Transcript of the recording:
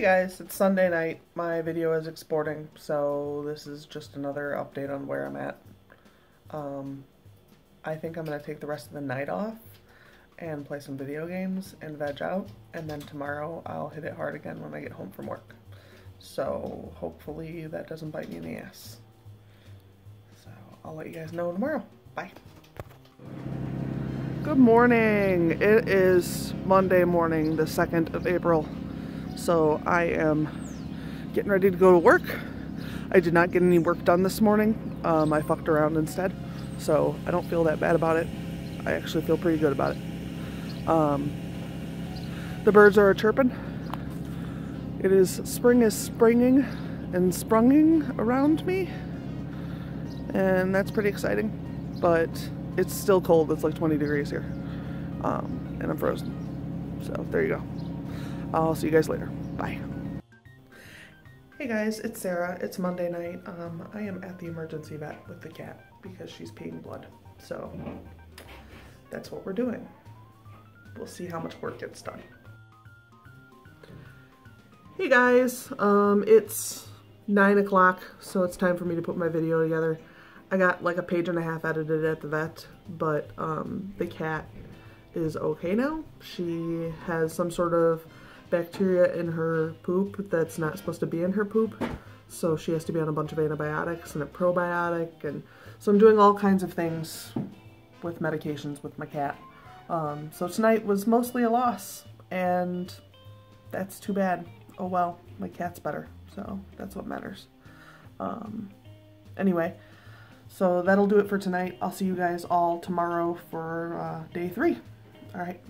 guys, it's Sunday night. My video is exporting, so this is just another update on where I'm at. Um, I think I'm going to take the rest of the night off and play some video games and veg out, and then tomorrow I'll hit it hard again when I get home from work. So hopefully that doesn't bite me in the ass. So I'll let you guys know tomorrow. Bye. Good morning. It is Monday morning, the 2nd of April. So I am getting ready to go to work. I did not get any work done this morning. Um, I fucked around instead. So I don't feel that bad about it. I actually feel pretty good about it. Um, the birds are chirping. It is spring is springing and sprunging around me. And that's pretty exciting. But it's still cold. It's like 20 degrees here. Um, and I'm frozen. So there you go. I'll see you guys later. Bye. Hey guys, it's Sarah. It's Monday night. Um, I am at the emergency vet with the cat because she's peeing blood. So that's what we're doing. We'll see how much work gets done. Hey guys, um, it's 9 o'clock, so it's time for me to put my video together. I got like a page and a half edited at the vet, but um, the cat is okay now. She has some sort of bacteria in her poop that's not supposed to be in her poop. So she has to be on a bunch of antibiotics and a probiotic. And so I'm doing all kinds of things with medications with my cat. Um, so tonight was mostly a loss and that's too bad. Oh well, my cat's better. So that's what matters. Um, anyway, so that'll do it for tonight. I'll see you guys all tomorrow for uh, day three. All right,